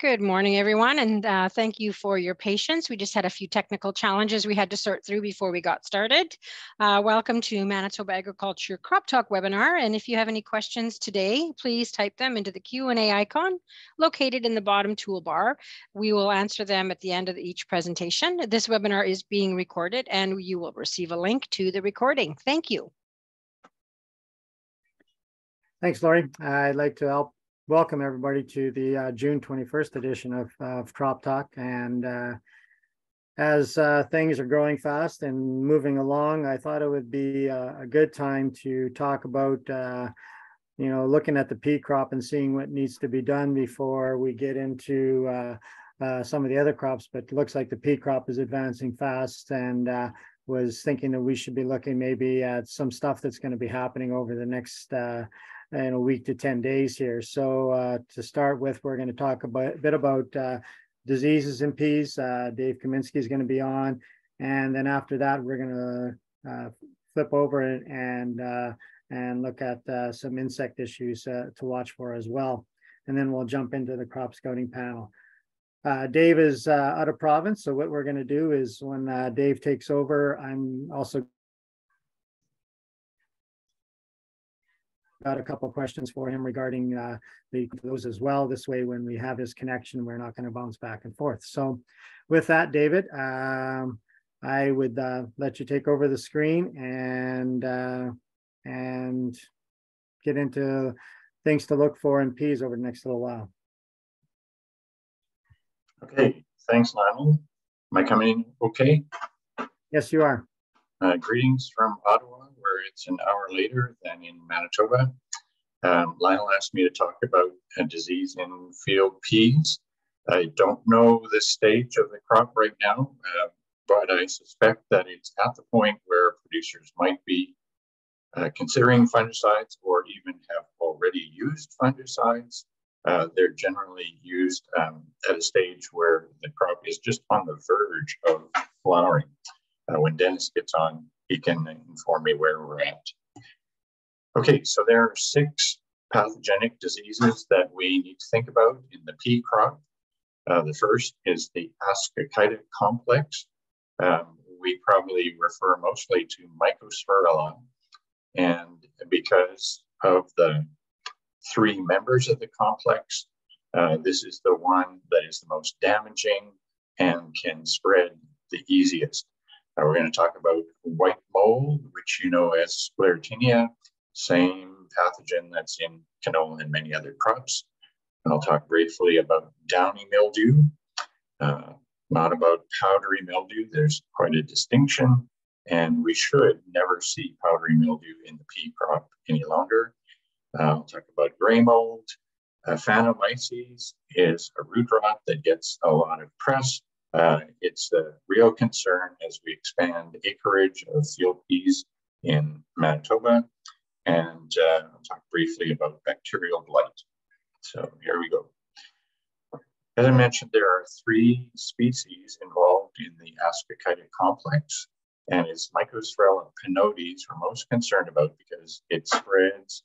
Good morning, everyone, and uh, thank you for your patience. We just had a few technical challenges we had to sort through before we got started. Uh, welcome to Manitoba Agriculture Crop Talk webinar, and if you have any questions today, please type them into the Q&A icon located in the bottom toolbar. We will answer them at the end of each presentation. This webinar is being recorded, and you will receive a link to the recording. Thank you. Thanks, Lori. I'd like to help welcome everybody to the uh, June 21st edition of, of Crop Talk. And uh, as uh, things are growing fast and moving along, I thought it would be a, a good time to talk about, uh, you know, looking at the pea crop and seeing what needs to be done before we get into uh, uh, some of the other crops. But looks like the pea crop is advancing fast and was thinking that we should be looking maybe at some stuff that's going to be happening over the next in a week to 10 days here. So uh, to start with, we're going to talk about, a bit about uh, diseases in peas. Uh, Dave Kaminski is going to be on. And then after that, we're going to uh, flip over and, and, uh, and look at some insect issues to watch for as well. And then we'll jump into the crop scouting panel. Uh, Dave is uh, out of province, so what we're going to do is when uh, Dave takes over, I'm also got a couple questions for him regarding uh, the, those as well. This way, when we have his connection, we're not going to bounce back and forth. So with that, David, um, I would uh, let you take over the screen and uh, and get into things to look for in peas over the next little while. Okay, thanks, Lionel. Am I coming okay? Yes, you are. Uh, greetings from Ottawa it's an hour later than in Manitoba. Um, Lionel asked me to talk about a disease in field peas. I don't know the stage of the crop right now, uh, but I suspect that it's at the point where producers might be uh, considering fungicides or even have already used fungicides. Uh, they're generally used um, at a stage where the crop is just on the verge of flowering. Uh, when Dennis gets on, he can inform me where we're at. Okay, so there are six pathogenic diseases that we need to think about in the pea crop. Uh, the first is the Ascochyta complex. Um, we probably refer mostly to mycosphaerella. And because of the three members of the complex, uh, this is the one that is the most damaging and can spread the easiest. Uh, we're going to talk about white mold, which you know as sclerotinia, same pathogen that's in canola and many other crops. And I'll talk briefly about downy mildew, uh, not about powdery mildew. There's quite a distinction, and we should never see powdery mildew in the pea crop any longer. Uh, I'll talk about gray mold. Uh, Aphanomyces is a root rot that gets a lot of press uh, it's a real concern as we expand acreage of field peas in Manitoba. And uh, I'll talk briefly about bacterial blight. So here we go. As I mentioned, there are three species involved in the Ascochyta complex, and it's Mycosphaerella pinodes we're most concerned about because it spreads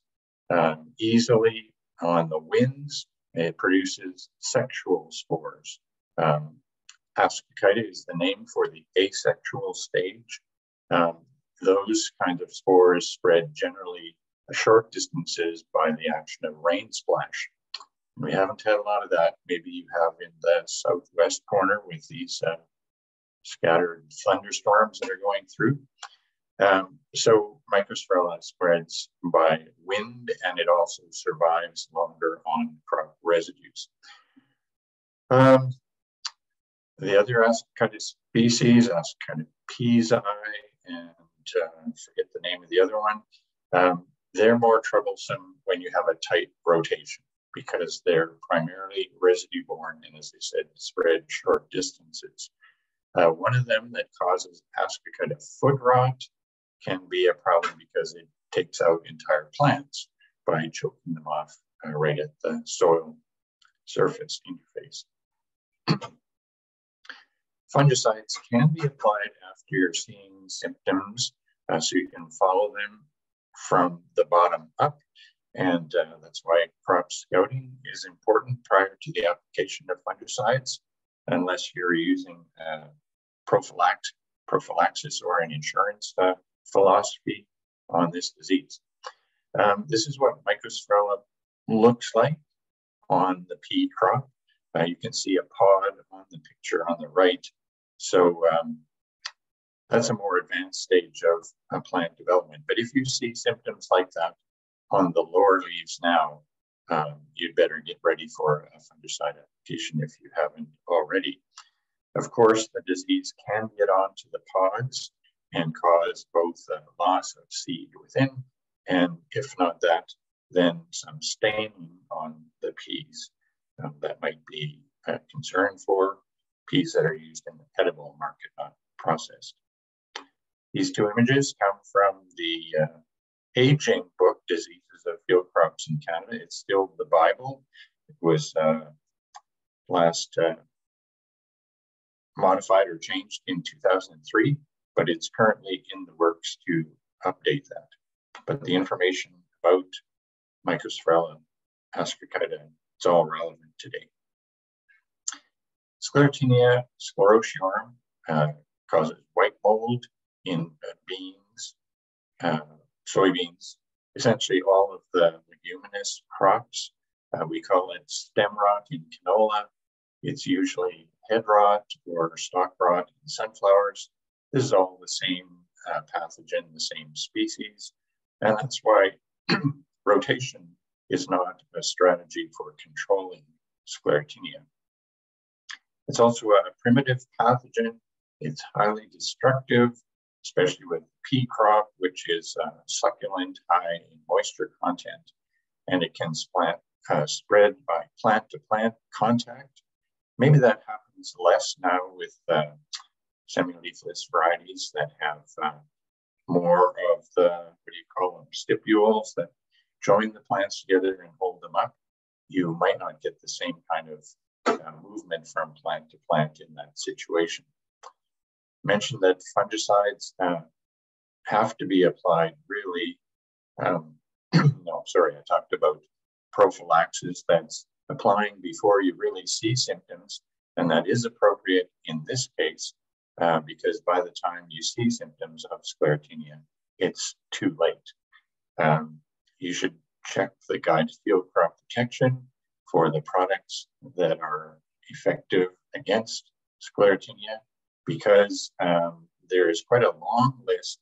um, easily on the winds. It produces sexual spores. Um, Ascochyta is the name for the asexual stage. Um, those kinds of spores spread generally short distances by the action of rain splash. We haven't had a lot of that. Maybe you have in the southwest corner with these uh, scattered thunderstorms that are going through. Um, so Mycosphaerella spreads by wind and it also survives longer on crop residues. Um, the other Ascochyta species, Ascochyta pisi, and uh, forget the name of the other one, um, they're more troublesome when you have a tight rotation because they're primarily residue borne and, as I said, spread short distances. Uh, one of them that causes Ascochyta foot rot can be a problem because it takes out entire plants by choking them off uh, right at the soil surface in your face. Fungicides can be applied after you're seeing symptoms, uh, so you can follow them from the bottom up. And uh, that's why crop scouting is important prior to the application of fungicides, unless you're using uh, prophylax prophylaxis or an insurance uh, philosophy on this disease. Um, this is what Mycosphaerella looks like on the pea crop. Uh, you can see a pod on the picture on the right. So um, that's a more advanced stage of uh, plant development. But if you see symptoms like that on the lower leaves now, um, you'd better get ready for a fungicide application if you haven't already. Of course, the disease can get onto the pods and cause both loss of seed within, and if not that, then some staining on the peas. Um, that might be a concern for peas that are used in the edible market, not processed. These two images come from the uh, aging book, Diseases of Field Crops in Canada. It's still the Bible. It was uh, last uh, modified or changed in 2003, but it's currently in the works to update that. But the information about Mycosphaerella ascochyta, it's all relevant today. Sclerotinia sclerotiorum uh, causes white mold in uh, beans, uh, soybeans, essentially all of the leguminous crops. Uh, we call it stem rot in canola. It's usually head rot or stalk rot in sunflowers. This is all the same uh, pathogen, the same species. And that's why rotation is not a strategy for controlling sclerotinia. It's also a primitive pathogen. It's highly destructive, especially with pea crop, which is uh, succulent, high in moisture content, and it can uh, spread by plant to plant contact. Maybe that happens less now with uh, semi-leafless varieties that have uh, more of the, what do you call them, stipules that join the plants together and hold them up. You might not get the same kind of uh, movement from plant to plant in that situation. Mentioned that fungicides uh, have to be applied really. Um, no, sorry, I talked about prophylaxis. That's applying before you really see symptoms, and that is appropriate in this case uh, because by the time you see symptoms of sclerotinia, it's too late. Um, you should check the guide to field crop protection for the products that are effective against sclerotinia because um, there is quite a long list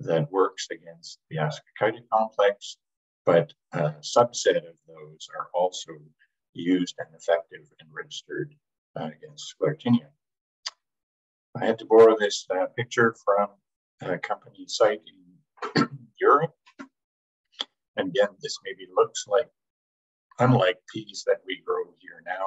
that works against the ascochyta complex, but a subset of those are also used and effective and registered uh, against sclerotinia. I had to borrow this uh, picture from a company site in Europe. And again, this maybe looks like, unlike peas that we grow here now,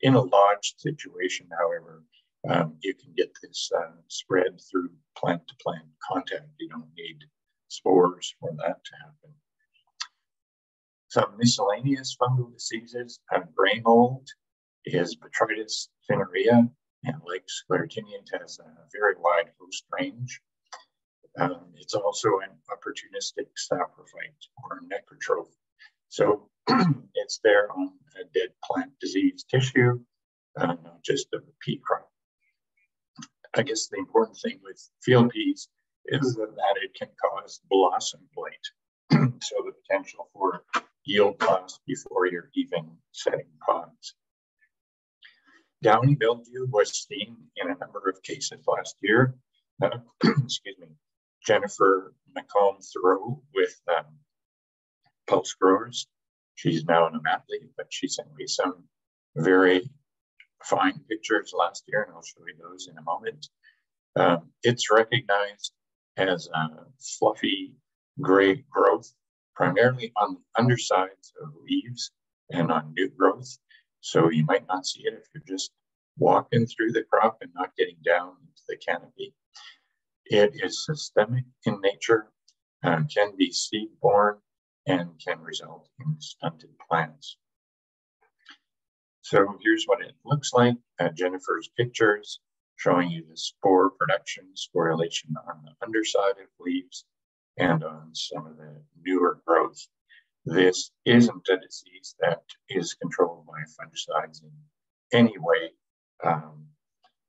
in a lodge situation, however, um, you can get this uh, spread through plant to plant contact. You don't need spores for that to happen. Some miscellaneous fungal diseases, uh, gray mold is Botrytis cinerea, and like sclerotinia, has a very wide host range. Um, it's also an opportunistic saprophyte or necrotroph. So it's there on dead plant disease tissue, uh, just a pea crop. I guess the important thing with field peas is that it can cause blossom blight. so the potential for yield loss before you're even setting pods. Downy mildew was seen in a number of cases last year. Uh, excuse me. Jennifer McComb Thoreau with um, Pulse Growers. She's now an athlete, but she sent me some very fine pictures last year, and I'll show you those in a moment. Um, it's recognized as a fluffy gray growth, primarily on the undersides of leaves and on new growth. So you might not see it if you're just walking through the crop and not getting down into the canopy. It is systemic in nature, uh, can be seed borne, and can result in stunted plants. So here's what it looks like. at Jennifer's pictures showing you the spore production, sporulation on the underside of leaves and on some of the newer growth. this isn't a disease that is controlled by fungicides in any way. Um,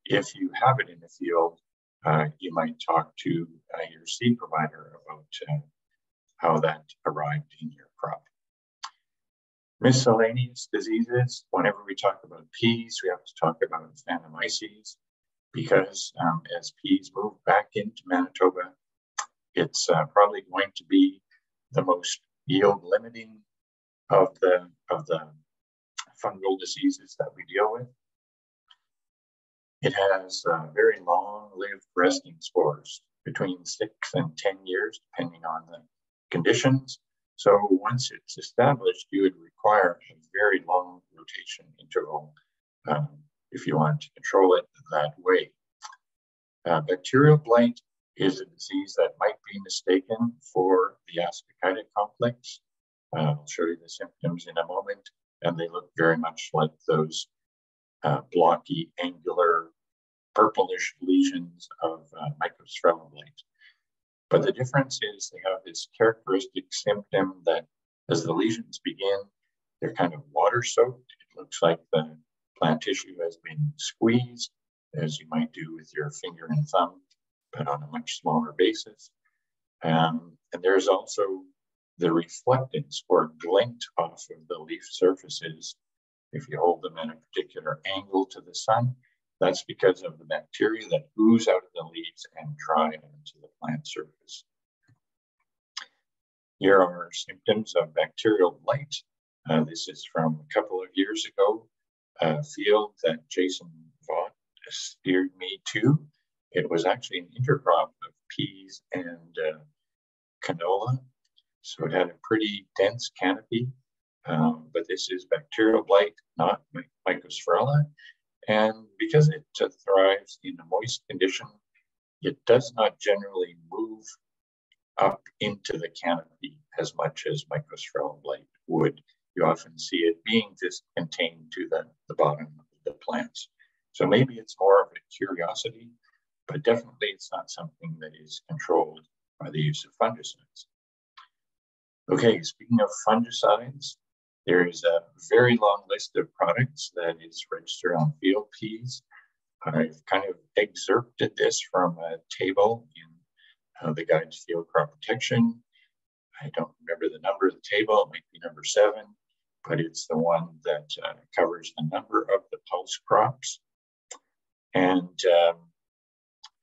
if you have it in the field, uh, you might talk to uh, your seed provider about uh, how that arrived in your crop. Miscellaneous diseases, whenever we talk about peas, we have to talk about Aphanomyces because um, as peas move back into Manitoba, it's uh, probably going to be the most yield limiting of the of the fungal diseases that we deal with. It has uh, very long-lived resting spores, between six and 10 years, depending on the conditions. So once it's established, you would require a very long rotation interval um, if you want to control it that way. Uh, bacterial blight is a disease that might be mistaken for the Ascochyta complex. Uh, I'll show you the symptoms in a moment, and they look very much like those uh, blocky, angular, purplish lesions of uh, blight. But the difference is they have this characteristic symptom that as the lesions begin, they're kind of water soaked. It looks like the plant tissue has been squeezed, as you might do with your finger and thumb but on a much smaller basis. Um, and there's also the reflectance or glint off of the leaf surfaces. If you hold them at a particular angle to the sun, that's because of the bacteria that ooze out of the leaves and dry onto the plant surface. Here are symptoms of bacterial blight. Uh, this is from a couple of years ago, a field that Jason Vaught steered me to. It was actually an intercrop of peas and uh, canola. So it had a pretty dense canopy, um, but this is bacterial blight, not mycosphaerella. And because it thrives in a moist condition, it does not generally move up into the canopy as much as mycosphaerella blight would. You often see it being just contained to the, the bottom of the plants. So maybe it's more of a curiosity but definitely it's not something that is controlled by the use of fungicides. Okay, speaking of fungicides, there is a very long list of products that is registered on field peas. I've kind of excerpted this from a table in uh, the Guide to Field Crop Protection. I don't remember the number of the table, it might be number seven, but it's the one that uh, covers the number of the pulse crops. And um,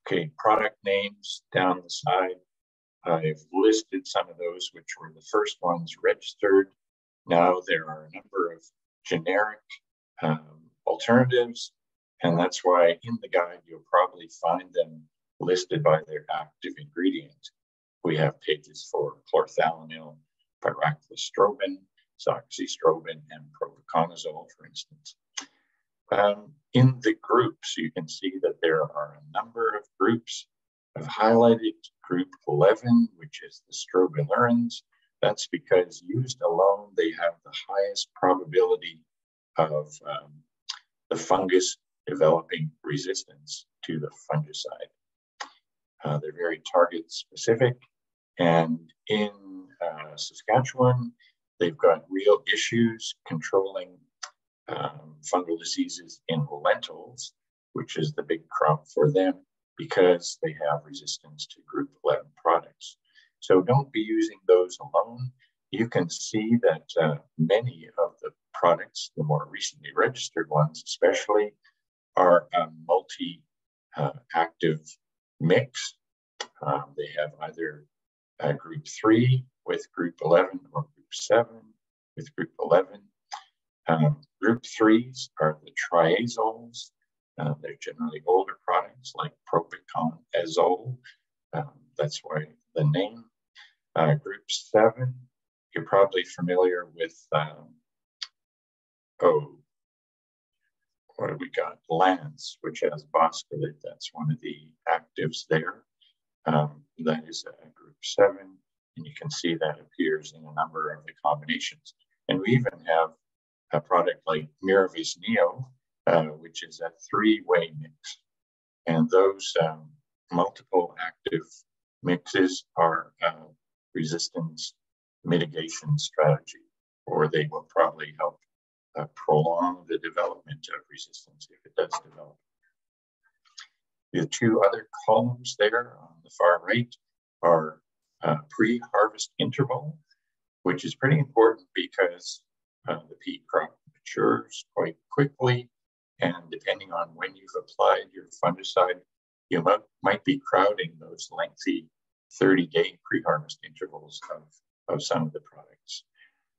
Okay, product names down the side. I've listed some of those, which were the first ones registered. Now there are a number of generic um, alternatives, and that's why in the guide you'll probably find them listed by their active ingredient. We have pages for chlorothalonil, pyraclostrobin, azoxystrobin, and propiconazole, for instance. Um, in the groups, you can see that there are a number of groups. I've highlighted group 11, which is the strobilurins. That's because used alone, they have the highest probability of um, the fungus developing resistance to the fungicide. Uh, they're very target specific. And in uh, Saskatchewan, they've got real issues controlling um, fungal diseases in lentils, which is the big crop for them because they have resistance to group 11 products. So don't be using those alone. You can see that uh, many of the products, the more recently registered ones especially, are a multi-active uh, mix. Um, they have either group 3 with group 11 or group 7 with group 11 um, group threes are the triazoles. Uh, they're generally older products like propiconazole. Um, that's why the name. Uh, group seven, you're probably familiar with, um, oh, what have we got? Lance, which has boscalid. That's one of the actives there. Um, that is a group seven, and you can see that appears in a number of the combinations. And we even have a product like Miravis Neo, uh, which is a three-way mix. And those um, multiple active mixes are uh, resistance mitigation strategy, or they will probably help uh, prolong the development of resistance if it does develop. The two other columns there on the far right are uh, pre-harvest interval, which is pretty important because uh, the peat crop matures quite quickly. And depending on when you've applied your fungicide, you might be crowding those lengthy 30 day pre-harvest intervals of, of some of the products.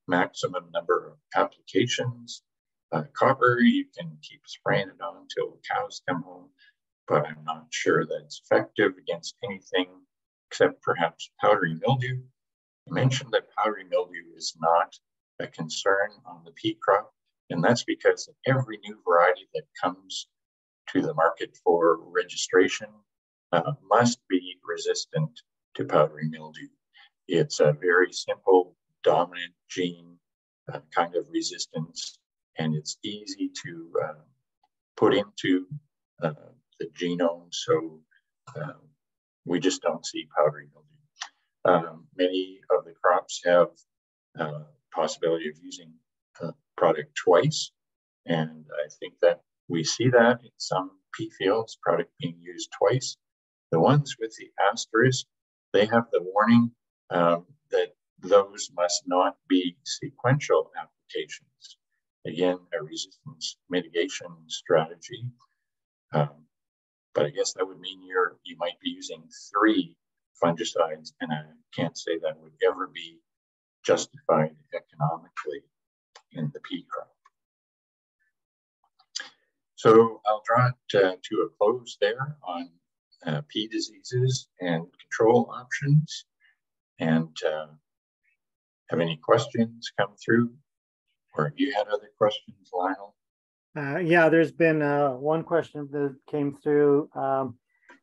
Maximum number of applications. Uh, copper, you can keep spraying it on until cows come home, but I'm not sure that's effective against anything except perhaps powdery mildew. I mentioned that powdery mildew is not a concern on the pea crop, and that's because every new variety that comes to the market for registration uh, must be resistant to powdery mildew. It's a very simple dominant gene uh, kind of resistance, and it's easy to uh, put into uh, the genome. So um, we just don't see powdery mildew. Um, many of the crops have uh, possibility of using the product twice. And I think that we see that in some pea fields, product being used twice. The ones with the asterisk, they have the warning um, that those must not be sequential applications. Again, a resistance mitigation strategy. Um, but I guess that would mean you're you might be using three fungicides, and I can't say that would ever be justified economically in the pea crop. So I'll draw it uh, to a close there on uh, pea diseases and control options. And uh, have any questions come through? Or have you had other questions, Lionel? Uh, yeah, there's been uh, one question that came through. Um,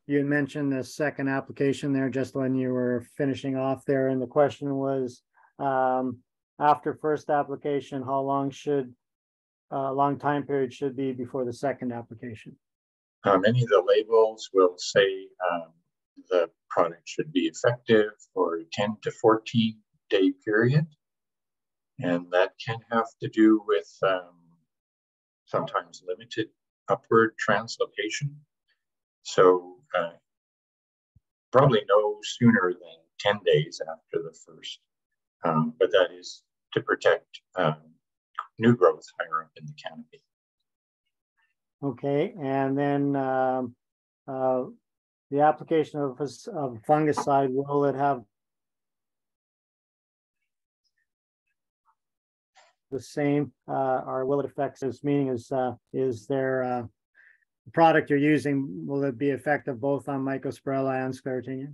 you mentioned the second application there just when you were finishing off there, and the question was um, after first application, how long should a uh, long time period should be before the second application? Uh, many of the labels will say um, the product should be effective for a 10 to 14 day period. And that can have to do with um, sometimes limited upward translocation. So uh, probably no sooner than 10 days after the first, um, but that is to protect um, new growth higher up in the canopy. Okay, and then um, uh, the application of, of fungicide, will it have the same, uh, or will it affect this? Meaning is uh, is there uh, the product you're using will it be effective both on Mycosphaerella and Sclerotinia?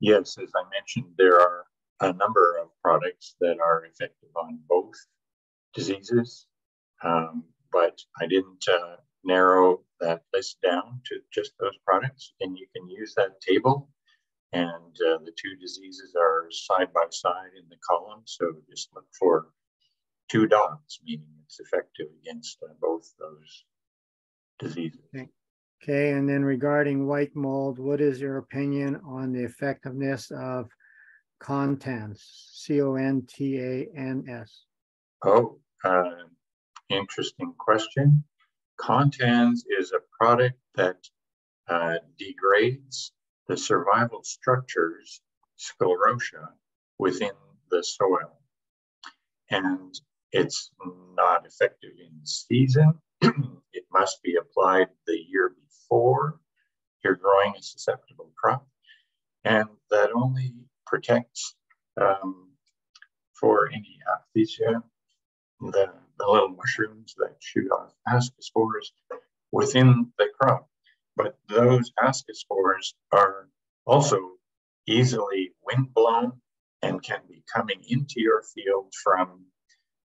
Yes, as I mentioned, there are a number of products that are effective on both diseases, um, but I didn't uh, narrow that list down to just those products. And you can use that table, and uh, the two diseases are side by side in the column. So just look for two dots, meaning it's effective against uh, both those diseases. Okay. okay, and then regarding white mold, what is your opinion on the effectiveness of Contans, C O N T A N S? Oh, uh, interesting question. Contans is a product that uh, degrades the survival structures, sclerotia, within the soil. And it's not effective in season. it must be applied the year before you're growing a susceptible crop. And that only protects um, for any apothecia, the, the little mushrooms that shoot off ascospores within the crop. But those ascospores are also easily windblown and can be coming into your field from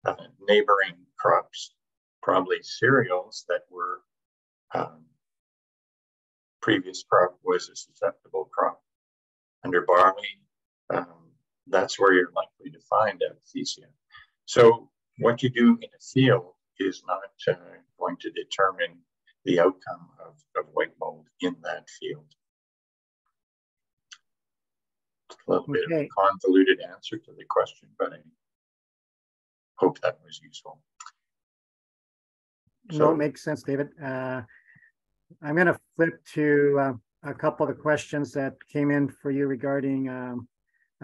uh, neighboring crops, probably cereals that were um, previous crop was a susceptible crop. Under barley, um, that's where you're likely to find apothecia. So what you do in a field is not uh, going to determine the outcome of, of white mold in that field. It's A little okay. bit of a convoluted answer to the question, but I hope that was useful. So, no, it makes sense, David. Uh, I'm going to flip to uh, a couple of the questions that came in for you regarding, um,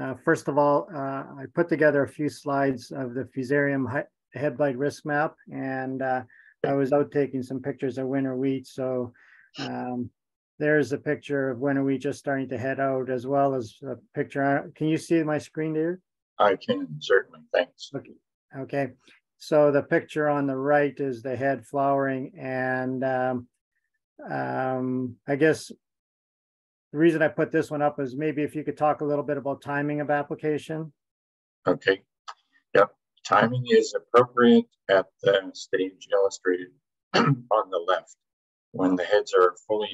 uh, first of all, uh, I put together a few slides of the Fusarium head blight risk map, and uh, I was out taking some pictures of winter wheat. So um, there's a picture of winter wheat just starting to head out, as well as a picture. Can you see my screen there? I can, certainly. Thanks. Okay. Okay. So the picture on the right is the head flowering, and um, um, I guess the reason I put this one up is maybe if you could talk a little bit about timing of application. Okay. Yep. Timing is appropriate at the stage illustrated on the left when the heads are fully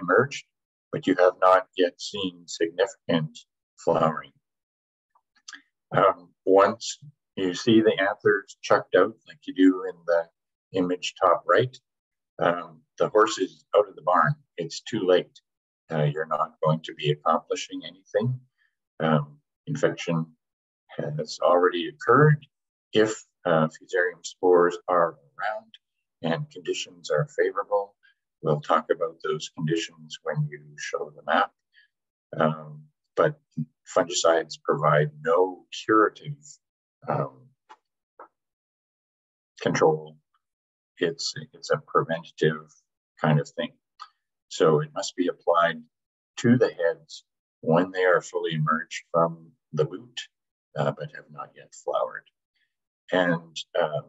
emerged, but you have not yet seen significant flowering. Um, once you see the anthers chucked out like you do in the image top right, um, the horse is out of the barn. It's too late uh, you're not going to be accomplishing anything. Um, infection has already occurred. If uh, fusarium spores are around and conditions are favorable, we'll talk about those conditions when you show the map. Um, but fungicides provide no curative um, control. It's, it's a preventative kind of thing. So it must be applied to the heads when they are fully emerged from the boot, uh, but have not yet flowered. And uh,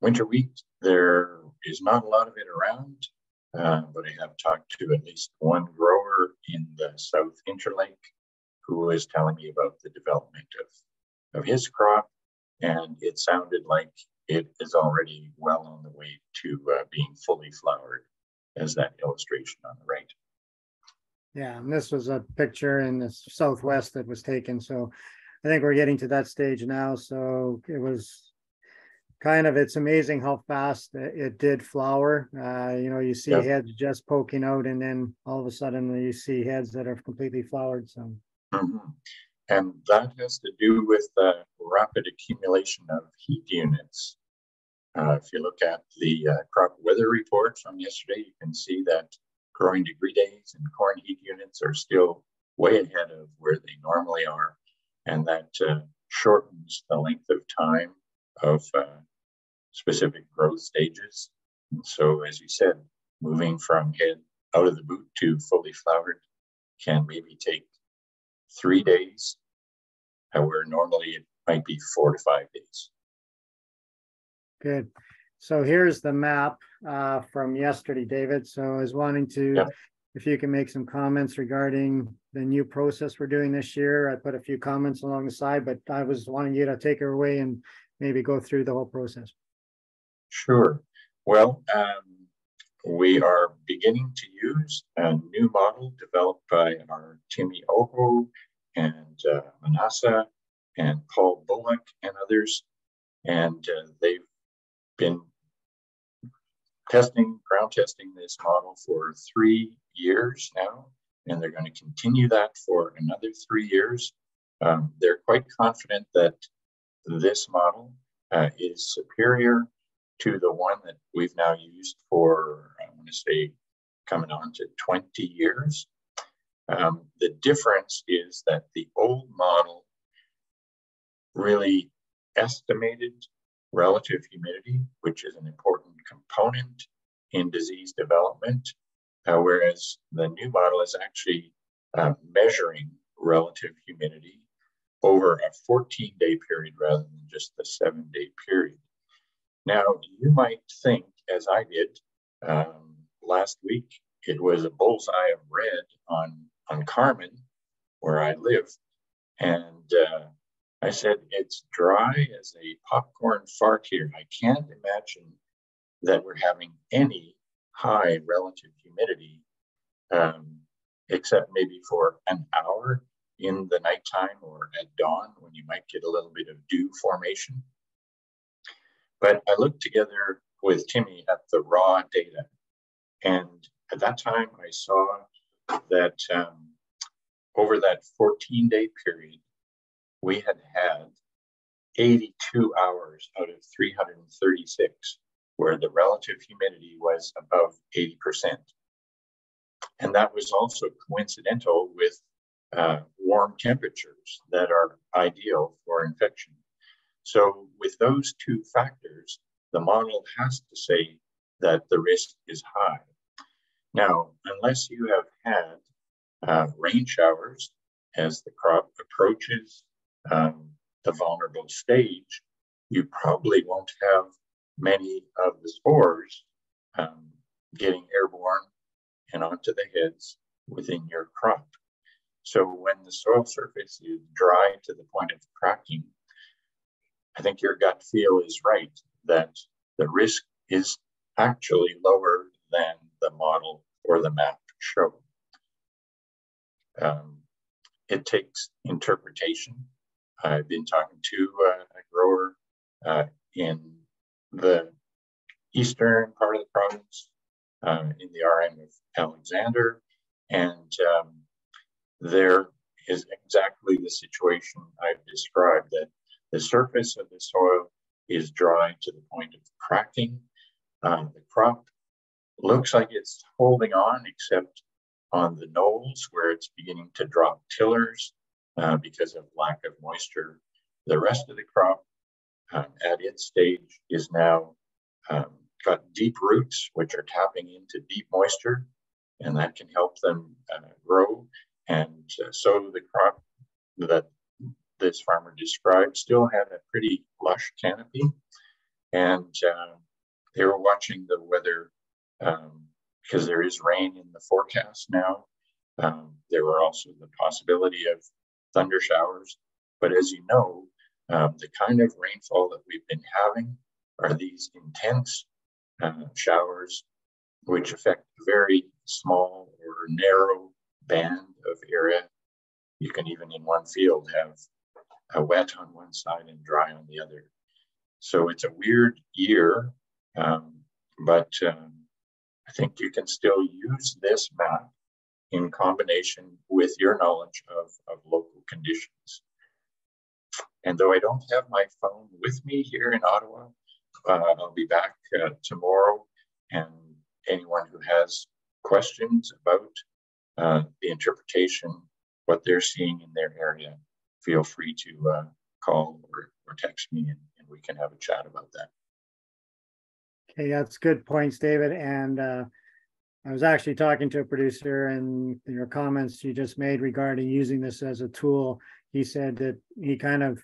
winter wheat, there is not a lot of it around, uh, but I have talked to at least one grower in the South Interlake who was telling me about the development of, of his crop. And it sounded like it is already well on the way to uh, being fully flowered as that illustration on the right. Yeah, and this was a picture in the southwest that was taken. So I think we're getting to that stage now. So it was kind of it's amazing how fast it did flower. Uh, you know, you see yep. heads just poking out, and then all of a sudden you see heads that are completely flowered. So. Mm-hmm. And that has to do with the rapid accumulation of heat units uh, if you look at the uh, crop weather report from yesterday, you can see that growing degree days and corn heat units are still way ahead of where they normally are. And that uh, shortens the length of time of uh, specific growth stages. And so, as you said, moving from head out of the boot to fully flowered can maybe take three days, where normally it might be four to five days. Good. So here's the map uh, from yesterday, David. So I was wanting to, if you can make some comments regarding the new process we're doing this year. I put a few comments along the side, but I was wanting you to take her away and maybe go through the whole process. Sure. Well, um, we are beginning to use a new model developed by our Timmy Ojo and uh, Manasa and Paul Bullock and others. And uh, they've been testing, ground testing this model for three years now, and they're going to continue that for another three years. Um, they're quite confident that this model uh, is superior to the one that we've now used for, I want to say, coming on to 20 years. Um, the difference is that the old model really estimated relative humidity, which is an important component in disease development, uh, whereas the new model is actually uh, measuring relative humidity over a 14 day period rather than just the seven day period. Now, you might think, as I did um, last week, it was a bullseye of red on, on Carman, where I live. And uh, I said, it's dry as a popcorn fart here. I can't imagine that we're having any high relative humidity, um, except maybe for an hour in the nighttime or at dawn when you might get a little bit of dew formation. But I looked together with Timmy at the raw data. And at that time, I saw that um, over that 14 day period, we had had 82 hours out of 336 where the relative humidity was above 80%. And that was also coincidental with uh, warm temperatures that are ideal for infection. So, with those two factors, the model has to say that the risk is high. Now, unless you have had uh, rain showers as the crop approaches um, the vulnerable stage, you probably won't have many of the spores um, getting airborne and onto the heads within your crop. So when the soil surface is dry to the point of cracking, I think your gut feel is right that the risk is actually lower than the model or the map show. Um, it takes interpretation. I've been talking to a grower uh, in the eastern part of the province, uh, in the RM of Alexander, and um, there is exactly the situation I've described that the surface of the soil is dry to the point of cracking. Um, the crop looks like it's holding on, except on the knolls where it's beginning to drop tillers uh, because of lack of moisture. The rest of the crop um, at its stage is now um, got deep roots, which are tapping into deep moisture, and that can help them uh, grow. And uh, so the crop that this farmer described still had a pretty lush canopy. And uh, they were watching the weather because um, there is rain in the forecast now. Um, there were also the possibility of thunder showers. But as you know, um, the kind of rainfall that we've been having are these intense uh, showers, which affect a very small or narrow band of area. You can even in one field have a wet on one side and dry on the other. So it's a weird year, um, but um, I think you can still use this map in combination with your knowledge of, of local conditions. And though I don't have my phone with me here in Ottawa, uh, I'll be back uh, tomorrow. And anyone who has questions about uh, the interpretation, what they're seeing in their area, feel free to uh, call or, or text me and, and, we can have a chat about that. Okay, that's good points, David. And uh, I was actually talking to a producer and your comments you just made regarding using this as a tool. He said that he kind of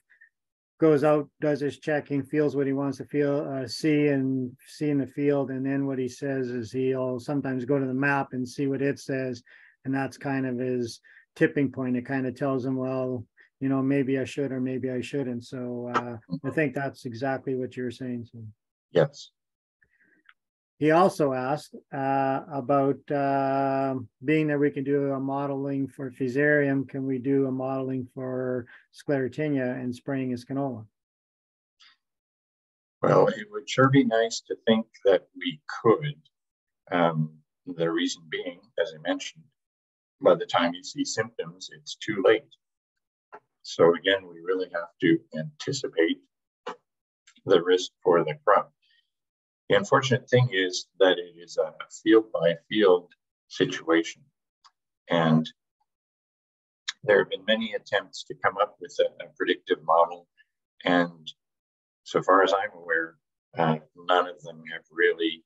goes out, does his checking, feels what he wants to feel, uh, see and see in the field. And then what he says is he'll sometimes go to the map and see what it says. And that's kind of his tipping point. It kind of tells him, well, you know, maybe I should or maybe I shouldn't. So uh, I think that's exactly what you're saying. So. Yes. He also asked uh, about uh, being that we can do a modeling for Fusarium, can we do a modeling for Sclerotinia and spraying as canola? Well, it would sure be nice to think that we could. Um, the reason being, as I mentioned, by the time you see symptoms, it's too late. So again, we really have to anticipate the risk for the crop. The unfortunate thing is that it is a field by field situation. And there have been many attempts to come up with a, a predictive model. And so far as I'm aware, uh, none of them have really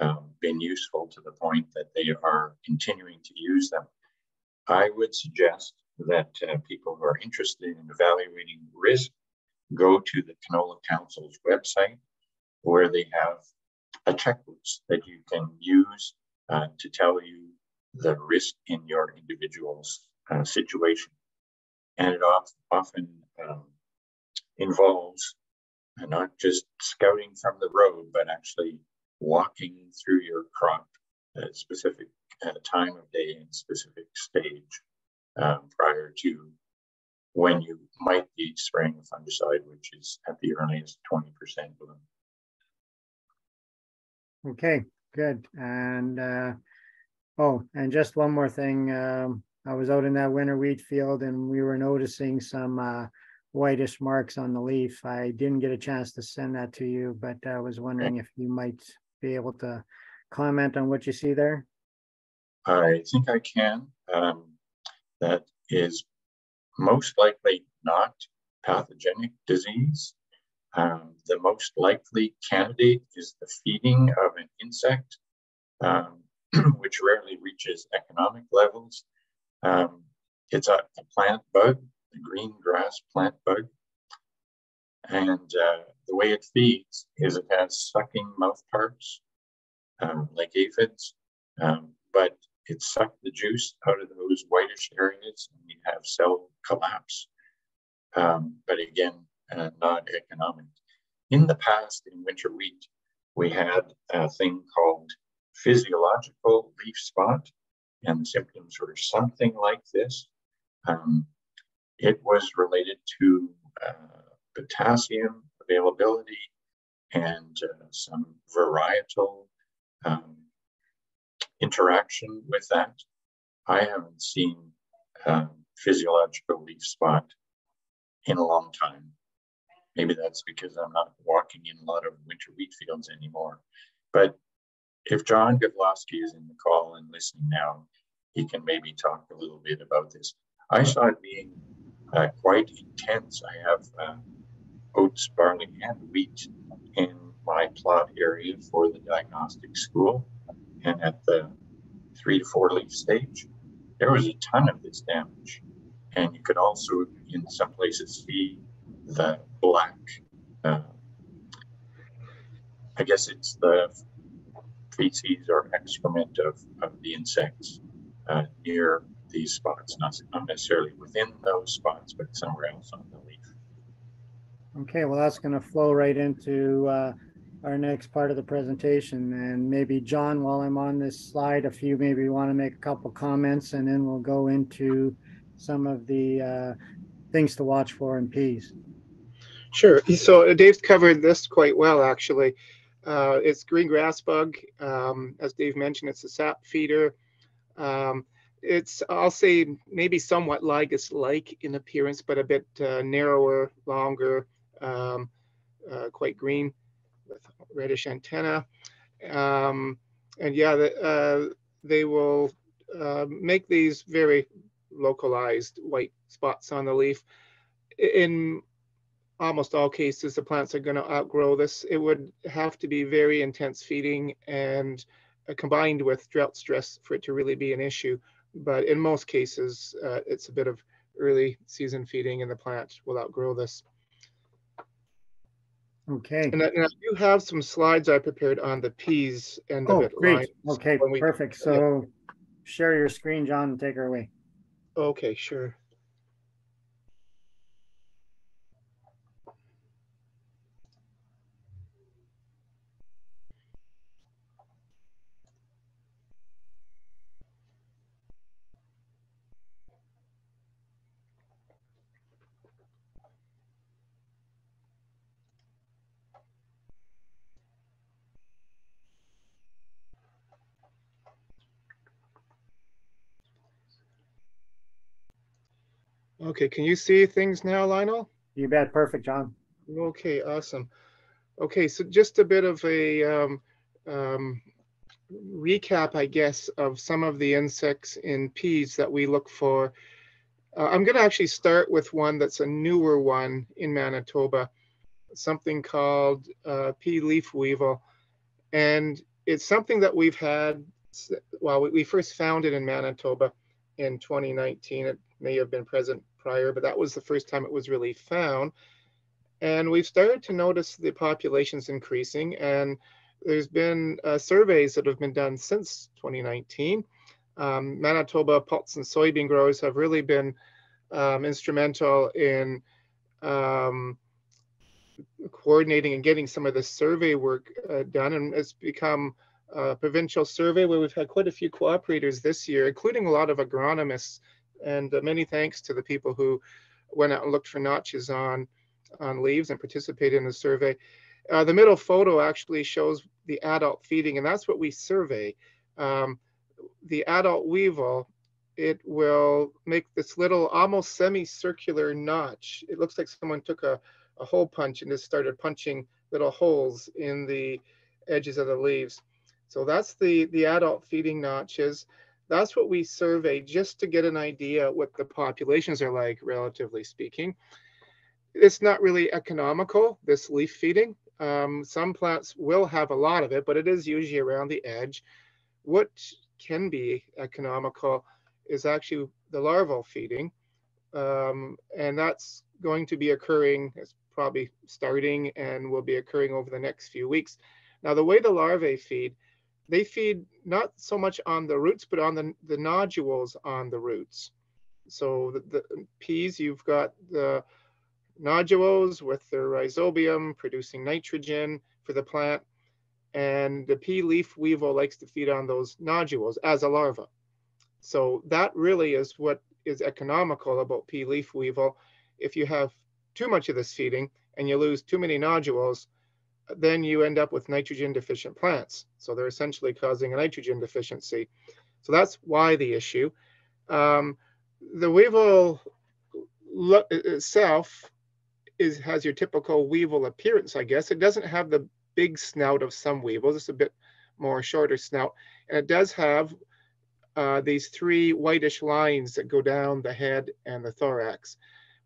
um, been useful to the point that they are continuing to use them. I would suggest that uh, people who are interested in evaluating risk go to the Canola Council's website where they have a checklist that you can use uh, to tell you the risk in your individual's uh, situation. And it often um, involves uh, not just scouting from the road, but actually walking through your crop at a specific uh, time of day and specific stage um, prior to when you might be spraying a fungicide, which is at the earliest 20% bloom. Okay, good. And uh, oh, and just one more thing. Um, I was out in that winter wheat field and we were noticing some uh, whitish marks on the leaf. I didn't get a chance to send that to you, but I was wondering if you might be able to comment on what you see there. I think I can. Um, that is most likely not pathogenic disease. Um, the most likely candidate is the feeding of an insect, um, which rarely reaches economic levels. Um, it's a, a, plant bug, the green grass plant bug. And uh, the way it feeds is it has sucking mouth parts, um, like aphids, um, but it sucked the juice out of those whitish areas and you have cell collapse. Um, but again, uh, not economic. In the past, in winter wheat, we had a thing called physiological leaf spot, and the symptoms were something like this. Um, it was related to uh, potassium availability and uh, some varietal um, interaction with that. I haven't seen um, physiological leaf spot in a long time. Maybe that's because I'm not walking in a lot of winter wheat fields anymore. But if John Gavloski is in the call and listening now, he can maybe talk a little bit about this. I saw it being uh, quite intense. I have uh, oats, barley, and wheat in my plot area for the diagnostic school. And at the three to four leaf stage, there was a ton of this damage. And you could also, in some places, see the black, uh, I guess it's the feces or excrement of, of the insects uh, near these spots, not, not necessarily within those spots, but somewhere else on the leaf. Okay, well, that's going to flow right into uh, our next part of the presentation. And maybe John, while I'm on this slide, if you maybe want to make a couple comments and then we'll go into some of the uh, things to watch for in peas. Sure. So uh, Dave's covered this quite well, actually. Uh, it's green grass bug. Um, as Dave mentioned, it's a sap feeder. Um, it's, I'll say, maybe somewhat Lygus-like in appearance, but a bit uh, narrower, longer, um, uh, quite green with reddish antenna. Um, and yeah, the, uh, they will uh, make these very localized white spots on the leaf. In almost all cases, the plants are going to outgrow this. It would have to be very intense feeding and uh, combined with drought stress for it to really be an issue. But in most cases, uh, it's a bit of early season feeding and the plant will outgrow this. Okay. And I, and I do have some slides I prepared on the peas end oh, of it. Great. Okay, we, perfect. So yeah. share your screen, John, and take her away. Okay, sure. Okay, can you see things now, Lionel? You bet. Perfect, John. Okay, awesome. Okay, so just a bit of a um, um, recap, I guess, of some of the insects in peas that we look for. Uh, I'm going to actually start with one that's a newer one in Manitoba, something called uh, pea leaf weevil. And it's something that we've had, well, we first found it in Manitoba in 2019. It may have been present prior, but that was the first time it was really found. And we've started to notice the populations increasing, and there's been uh, surveys that have been done since 2019. Um, Manitoba pulse and soybean growers have really been um, instrumental in um, coordinating and getting some of the survey work uh, done, and it's become a provincial survey where we've had quite a few cooperators this year, including a lot of agronomists and uh, many thanks to the people who went out and looked for notches on, on leaves and participated in the survey. Uh, the middle photo actually shows the adult feeding, and that's what we survey. Um, the adult weevil it will make this little almost semicircular notch. It looks like someone took a, a hole punch and just started punching little holes in the edges of the leaves. So that's the, the adult feeding notches. That's what we survey just to get an idea what the populations are like, relatively speaking. It's not really economical, this leaf feeding. Um, some plants will have a lot of it, but it is usually around the edge. What can be economical is actually the larval feeding. Um, and that's going to be occurring, it's probably starting and will be occurring over the next few weeks. Now, the way the larvae feed, they feed not so much on the roots, but on the, the nodules on the roots. So the, the peas, you've got the nodules with their rhizobium producing nitrogen for the plant. And the pea leaf weevil likes to feed on those nodules as a larva. So that really is what is economical about pea leaf weevil. If you have too much of this feeding and you lose too many nodules, then you end up with nitrogen deficient plants. So they're essentially causing a nitrogen deficiency. So that's why the issue. Um, the weevil itself is has your typical weevil appearance, I guess. It doesn't have the big snout of some weevils. It's a bit more shorter snout. And it does have uh, these three whitish lines that go down the head and the thorax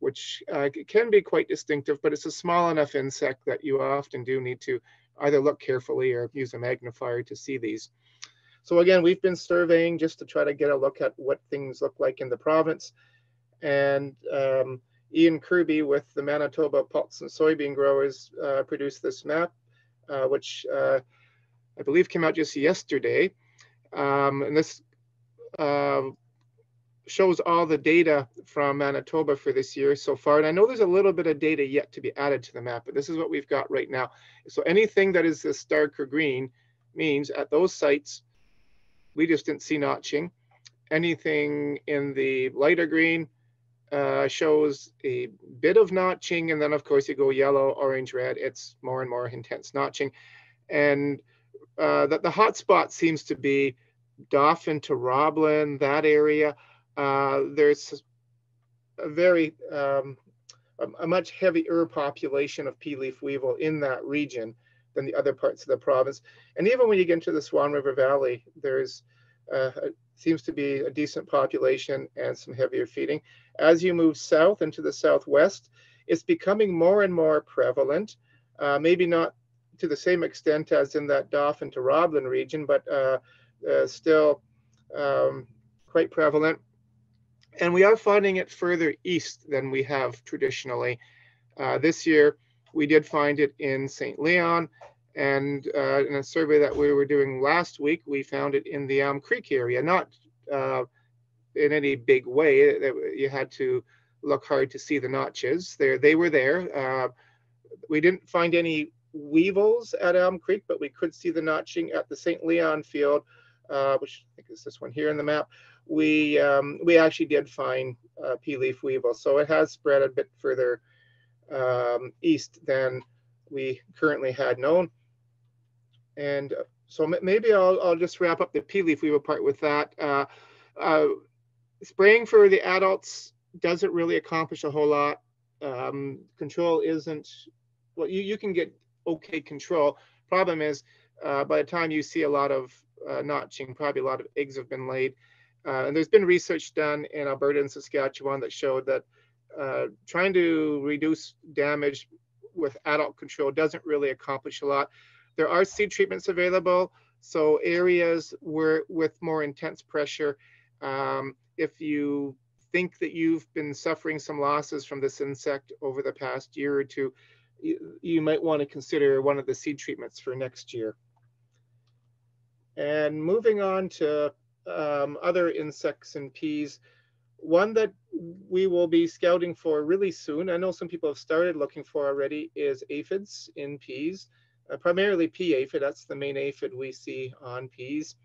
which uh, can be quite distinctive, but it's a small enough insect that you often do need to either look carefully or use a magnifier to see these. So again, we've been surveying just to try to get a look at what things look like in the province. And um, Ian Kirby with the Manitoba Pulse and Soybean Growers uh, produced this map, uh, which uh, I believe came out just yesterday. Um, and this uh, shows all the data from Manitoba for this year so far. And I know there's a little bit of data yet to be added to the map, but this is what we've got right now. So anything that is this darker green means at those sites, we just didn't see notching. Anything in the lighter green uh, shows a bit of notching. And then of course you go yellow, orange, red, it's more and more intense notching. And uh, that the hot spot seems to be Dauphin to Roblin, that area. Uh, there's a very um, a, a, much heavier population of pea leaf weevil in that region than the other parts of the province. And even when you get into the Swan River Valley, there's uh, seems to be a decent population and some heavier feeding. As you move south into the southwest, it's becoming more and more prevalent. Uh, maybe not to the same extent as in that Dauphin to Roblin region, but uh, uh still um, quite prevalent. And we are finding it further east than we have traditionally. Uh, this year, we did find it in St. Leon. And uh, in a survey that we were doing last week, we found it in the Elm Creek area, not uh, in any big way. You had to look hard to see the notches. There, they were there. Uh, we didn't find any weevils at Elm Creek, but we could see the notching at the St. Leon field, uh, which I think is this one here in the map we um, we actually did find uh, pea leaf weevil. So it has spread a bit further um, east than we currently had known. And uh, so maybe I'll, I'll just wrap up the pea leaf weevil part with that. Uh, uh, spraying for the adults doesn't really accomplish a whole lot. Um, control isn't, well, you, you can get okay control. Problem is, uh, by the time you see a lot of uh, notching, probably a lot of eggs have been laid. Uh, and there's been research done in Alberta and Saskatchewan that showed that uh, trying to reduce damage with adult control doesn't really accomplish a lot. There are seed treatments available. So areas where with more intense pressure, um, if you think that you've been suffering some losses from this insect over the past year or two, you, you might want to consider one of the seed treatments for next year. And moving on to um, other insects and peas. One that we will be scouting for really soon, I know some people have started looking for already, is aphids in peas, uh, primarily pea aphid. That's the main aphid we see on peas.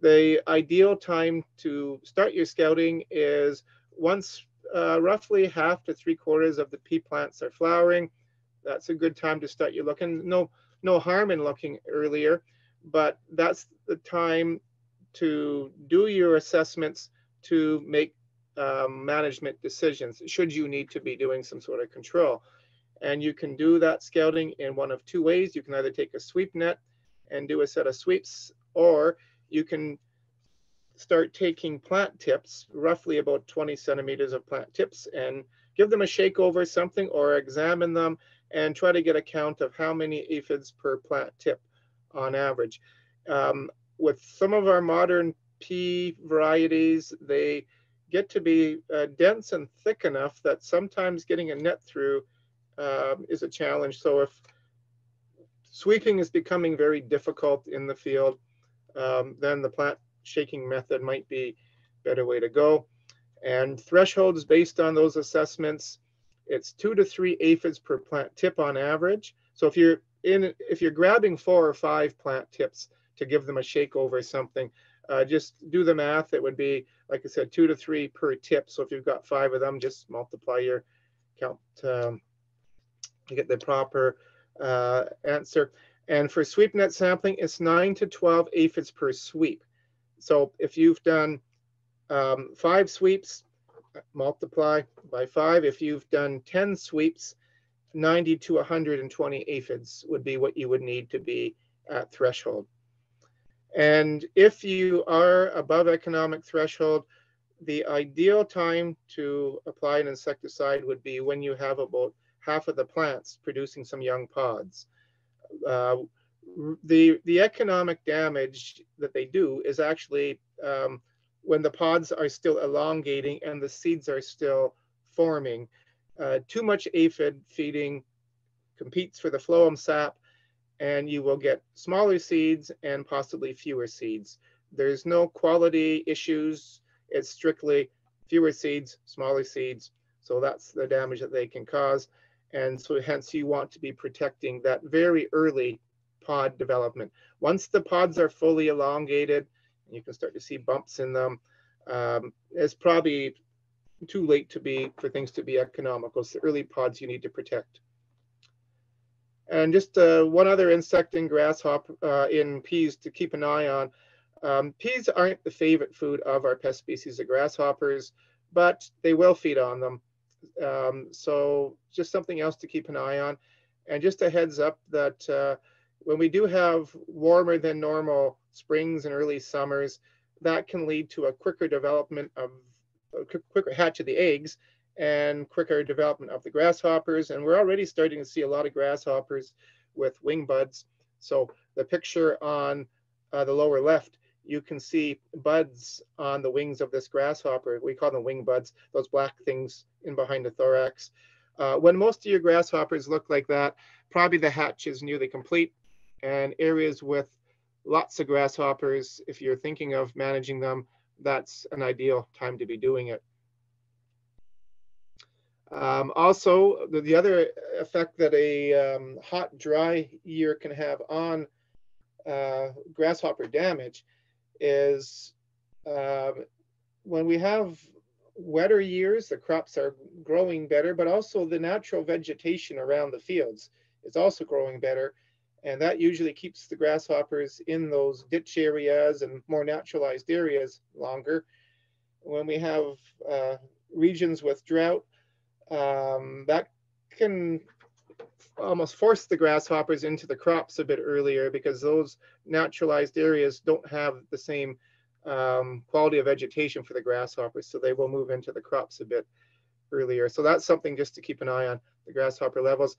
The ideal time to start your scouting is once uh, roughly half to three quarters of the pea plants are flowering. That's a good time to start your looking. No, no harm in looking earlier, but that's the time to do your assessments to make um, management decisions should you need to be doing some sort of control. And you can do that scouting in one of two ways. You can either take a sweep net and do a set of sweeps, or you can start taking plant tips, roughly about 20 centimeters of plant tips, and give them a shake over something or examine them and try to get a count of how many aphids per plant tip on average. Um, with some of our modern pea varieties, they get to be uh, dense and thick enough that sometimes getting a net through um, is a challenge. So if sweeping is becoming very difficult in the field, um, then the plant shaking method might be a better way to go. And thresholds based on those assessments, it's two to three aphids per plant tip on average. So if you're in, if you're grabbing four or five plant tips to give them a shake over something, uh, just do the math. It would be, like I said, two to three per tip. So if you've got five of them, just multiply your count um, to get the proper uh, answer. And for sweep net sampling, it's nine to 12 aphids per sweep. So if you've done um, five sweeps, multiply by five. If you've done 10 sweeps, 90 to 120 aphids would be what you would need to be at threshold. And if you are above economic threshold, the ideal time to apply an insecticide would be when you have about half of the plants producing some young pods. Uh, the, the economic damage that they do is actually um, when the pods are still elongating and the seeds are still forming. Uh, too much aphid feeding competes for the phloem sap and you will get smaller seeds and possibly fewer seeds. There's no quality issues. It's strictly fewer seeds, smaller seeds. So that's the damage that they can cause. And so hence you want to be protecting that very early pod development. Once the pods are fully elongated, you can start to see bumps in them. Um, it's probably too late to be for things to be economical. It's the early pods you need to protect. And just uh, one other insect and grasshopper uh, in peas to keep an eye on. Um, peas aren't the favorite food of our pest species of grasshoppers, but they will feed on them. Um, so just something else to keep an eye on. And just a heads up that uh, when we do have warmer than normal springs and early summers, that can lead to a quicker development of a quicker hatch of the eggs and quicker development of the grasshoppers. And we're already starting to see a lot of grasshoppers with wing buds. So the picture on uh, the lower left, you can see buds on the wings of this grasshopper. We call them wing buds, those black things in behind the thorax. Uh, when most of your grasshoppers look like that, probably the hatch is nearly complete and areas with lots of grasshoppers, if you're thinking of managing them, that's an ideal time to be doing it. Um, also, the, the, other effect that a um, hot, dry year can have on uh, grasshopper damage is uh, when we have wetter years, the crops are growing better, but also the natural vegetation around the fields is also growing better. And that usually keeps the grasshoppers in those ditch areas and more naturalized areas longer. When we have uh, regions with drought, um, that can almost force the grasshoppers into the crops a bit earlier because those naturalized areas don't have the same um, quality of vegetation for the grasshoppers. So they will move into the crops a bit earlier. So that's something just to keep an eye on the grasshopper levels.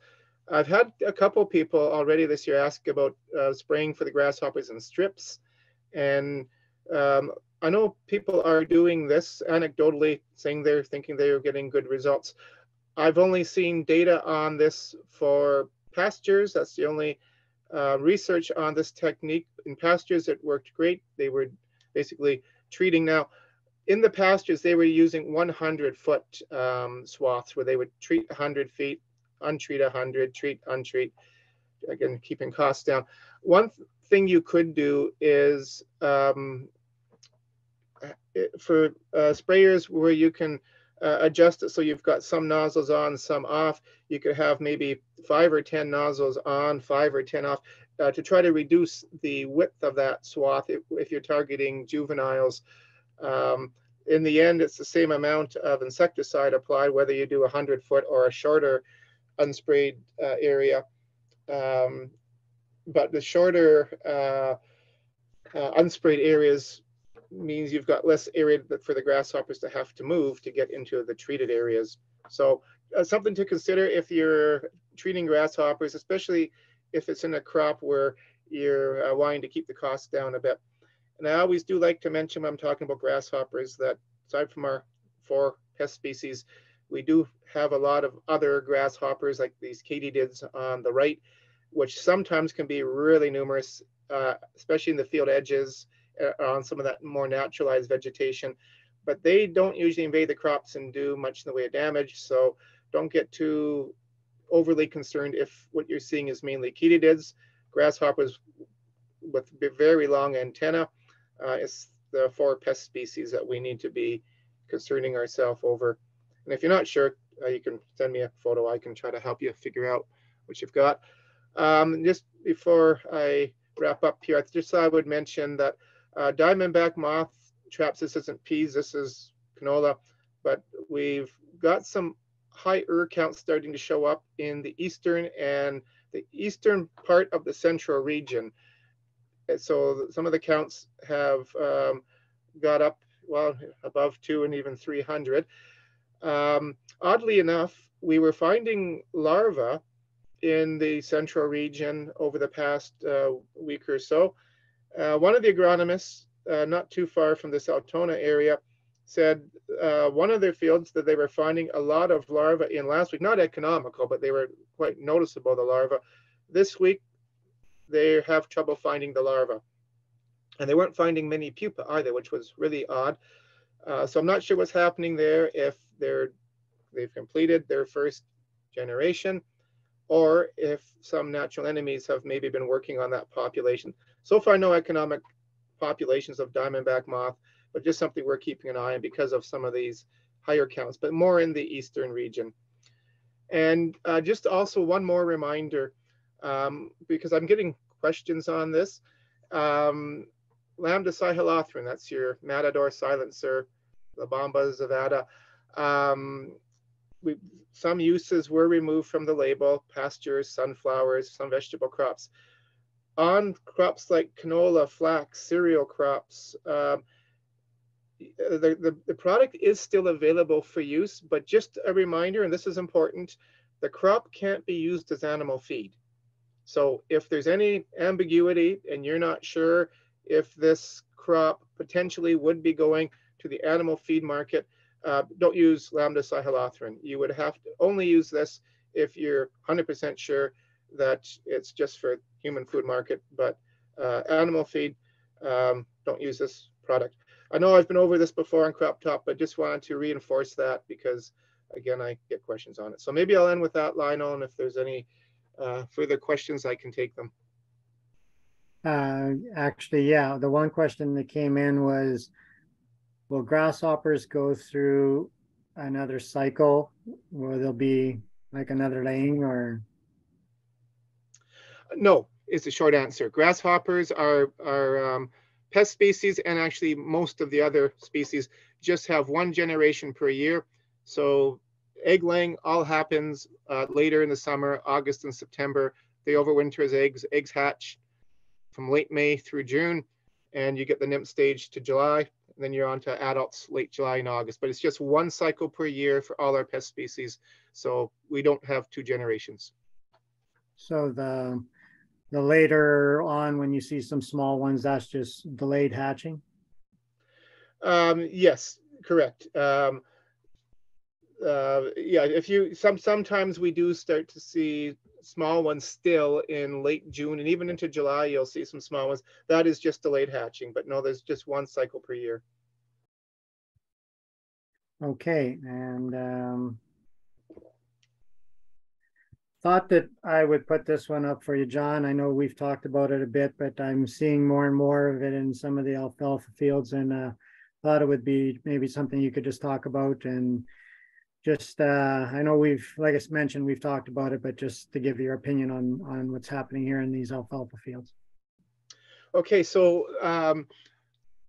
I've had a couple people already this year ask about uh, spraying for the grasshoppers in strips. And um, I know people are doing this anecdotally, saying they're thinking they're getting good results. I've only seen data on this for pastures. That's the only uh, research on this technique. In pastures, it worked great. They were basically treating now. In the pastures, they were using 100 foot um, swaths where they would treat 100 feet, untreat 100, treat, untreat, again, keeping costs down. One th thing you could do is um, for uh, sprayers where you can uh, adjust it so you've got some nozzles on, some off. You could have maybe five or 10 nozzles on, five or 10 off uh, to try to reduce the width of that swath if, if you're targeting juveniles. Um, in the end, it's the same amount of insecticide applied, whether you do a 100 foot or a shorter unsprayed uh, area. Um, but the shorter uh, uh, unsprayed areas means you've got less area for the grasshoppers to have to move to get into the treated areas. So uh, something to consider if you're treating grasshoppers, especially if it's in a crop where you're uh, wanting to keep the costs down a bit. And I always do like to mention when I'm talking about grasshoppers that aside from our four pest species, we do have a lot of other grasshoppers like these katydids on the right, which sometimes can be really numerous, uh, especially in the field edges on some of that more naturalized vegetation. But they don't usually invade the crops and do much in the way of damage. So don't get too overly concerned if what you're seeing is mainly katydids, grasshoppers with very long antenna. Uh, it's the four pest species that we need to be concerning ourselves over. And if you're not sure, uh, you can send me a photo. I can try to help you figure out what you've got. Um, just before I wrap up here, I just I would mention that uh, diamondback moth traps, this isn't peas, this is canola, but we've got some high ER counts starting to show up in the eastern and the eastern part of the central region. And so some of the counts have um, got up, well, above two and even 300. Um, oddly enough, we were finding larvae in the central region over the past uh, week or so. Uh, one of the agronomists, uh, not too far from this Altona area, said uh, one of their fields that they were finding a lot of larvae in last week, not economical, but they were quite noticeable, the larvae. This week, they have trouble finding the larvae. And they weren't finding many pupa either, which was really odd. Uh, so I'm not sure what's happening there, if they're, they've completed their first generation, or if some natural enemies have maybe been working on that population. So far, no economic populations of diamondback moth, but just something we're keeping an eye on because of some of these higher counts, but more in the eastern region. And uh, just also one more reminder, um, because I'm getting questions on this. Um, Lambda cyhalothrin, that's your Matador silencer, La Bamba zavata. Um, we, some uses were removed from the label, pastures, sunflowers, some vegetable crops. On crops like canola, flax, cereal crops, um, the, the, the product is still available for use, but just a reminder, and this is important, the crop can't be used as animal feed. So if there's any ambiguity and you're not sure if this crop potentially would be going to the animal feed market, uh, don't use lambda cyhalothrin. You would have to only use this if you're 100% sure that it's just for human food market, but uh, animal feed, um, don't use this product. I know I've been over this before on Crop Talk, but just wanted to reinforce that because again, I get questions on it. So maybe I'll end with that, Lionel, and if there's any uh, further questions, I can take them. Uh, actually, yeah, the one question that came in was, will grasshoppers go through another cycle? Will there be like another laying or? No, is the short answer. Grasshoppers are, are um, pest species and actually most of the other species just have one generation per year. So egg laying all happens uh, later in the summer, August and September. They overwinter as eggs. Eggs hatch from late May through June, and you get the nymph stage to July. then you're on to adults late July and August. But it's just one cycle per year for all our pest species. So we don't have two generations. So the the later on when you see some small ones, that's just delayed hatching? Um, yes, correct. Um, uh, yeah, if you some sometimes we do start to see small ones still in late June and even into July, you'll see some small ones. That is just delayed hatching, but no, there's just one cycle per year. Okay, and um, thought that I would put this one up for you, John. I know we've talked about it a bit, but I'm seeing more and more of it in some of the alfalfa fields and uh, thought it would be maybe something you could just talk about and just uh, I know we've like I mentioned we've talked about it, but just to give your opinion on on what's happening here in these alfalfa fields. Okay, so um,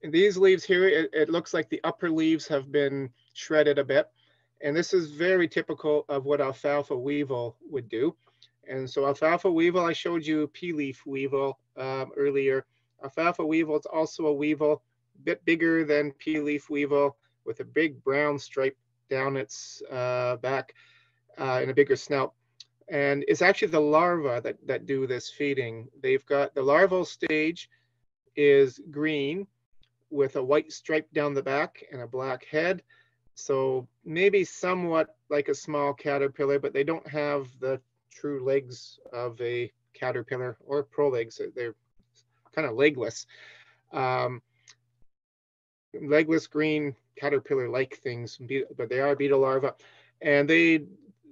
these leaves here, it, it looks like the upper leaves have been shredded a bit. And this is very typical of what alfalfa weevil would do. And so alfalfa weevil, I showed you pea leaf weevil um, earlier. Alfalfa weevil is also a weevil, a bit bigger than pea leaf weevil with a big brown stripe down its uh, back uh, and a bigger snout. And it's actually the larvae that, that do this feeding. They've got the larval stage is green with a white stripe down the back and a black head. So maybe somewhat like a small caterpillar, but they don't have the true legs of a caterpillar or prolegs. They're kind of legless. Um, legless green caterpillar-like things, but they are beetle larvae. And they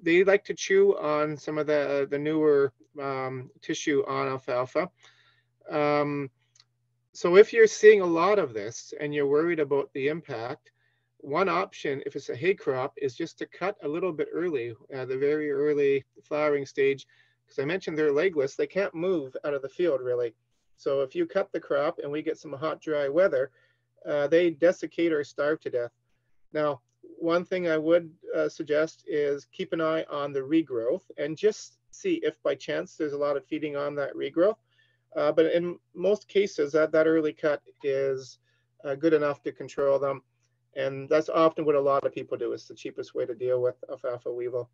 they like to chew on some of the, the newer um, tissue on alfalfa. Um, so if you're seeing a lot of this and you're worried about the impact, one option, if it's a hay crop, is just to cut a little bit early, uh, the very early flowering stage. Because I mentioned they're legless, they can't move out of the field really. So if you cut the crop and we get some hot, dry weather, uh, they desiccate or starve to death. Now, one thing I would uh, suggest is keep an eye on the regrowth and just see if by chance there's a lot of feeding on that regrowth. Uh, but in most cases, that, that early cut is uh, good enough to control them. And that's often what a lot of people do. It's the cheapest way to deal with alfalfa weevil.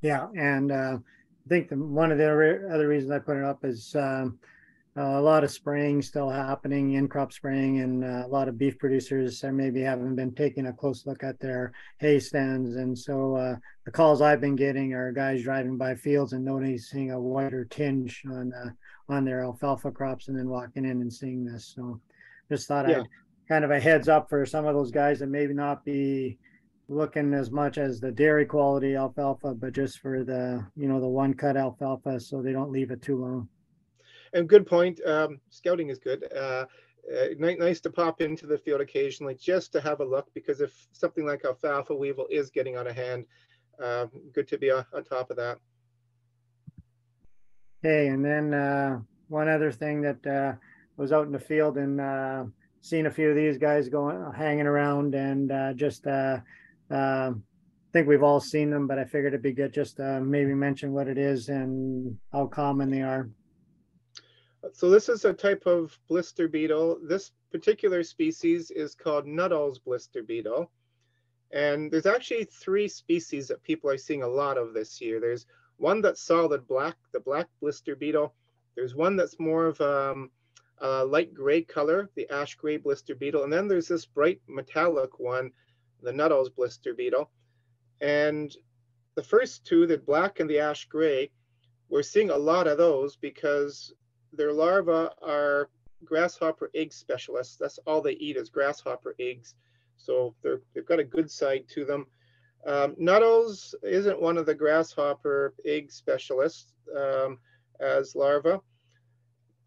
Yeah, and uh, I think the, one of the other reasons I put it up is um, a lot of spraying still happening, in crop spraying, and uh, a lot of beef producers are maybe haven't been taking a close look at their hay stands. And so uh, the calls I've been getting are guys driving by fields and noticing a whiter tinge on uh, on their alfalfa crops, and then walking in and seeing this. So just thought yeah. I'd kind of a heads up for some of those guys that maybe not be looking as much as the dairy quality alfalfa, but just for the you know the one cut alfalfa, so they don't leave it too long and good point. Um, scouting is good. Uh, uh, nice to pop into the field occasionally just to have a look because if something like alfalfa weevil is getting out of hand, uh, good to be on, on top of that. Hey, and then uh, one other thing that uh, was out in the field and uh, seen a few of these guys going hanging around and uh, just uh, uh, think we've all seen them, but I figured it'd be good just maybe mention what it is and how common they are. So this is a type of blister beetle. This particular species is called Nuttall's blister beetle. And there's actually three species that people are seeing a lot of this year. There's one that's solid black, the black blister beetle. There's one that's more of um, a light gray color, the ash gray blister beetle. And then there's this bright metallic one, the Nuttall's blister beetle. And the first two, the black and the ash gray, we're seeing a lot of those because their larvae are grasshopper egg specialists. That's all they eat is grasshopper eggs. So they're, they've got a good side to them. Um, Nuttall's isn't one of the grasshopper egg specialists um, as larvae.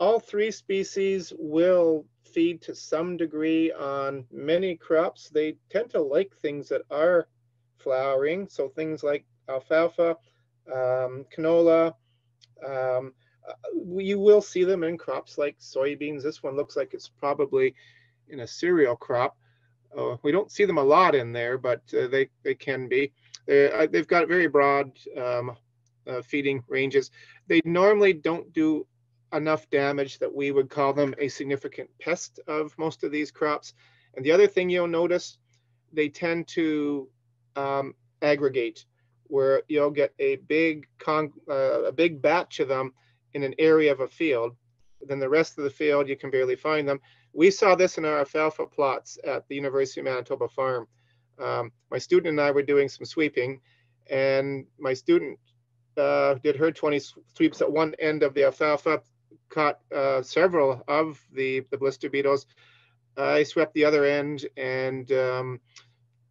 All three species will feed to some degree on many crops. They tend to like things that are flowering. So things like alfalfa, um, canola, um, uh, you will see them in crops like soybeans. This one looks like it's probably in a cereal crop. Uh, we don't see them a lot in there, but uh, they, they can be. They, uh, they've got very broad um, uh, feeding ranges. They normally don't do enough damage that we would call them a significant pest of most of these crops. And the other thing you'll notice, they tend to um, aggregate, where you'll get a big con uh, a big batch of them in an area of a field, then the rest of the field you can barely find them. We saw this in our alfalfa plots at the University of Manitoba farm. Um, my student and I were doing some sweeping, and my student uh, did her 20 sweeps at one end of the alfalfa, caught uh, several of the, the blister beetles. I swept the other end and um,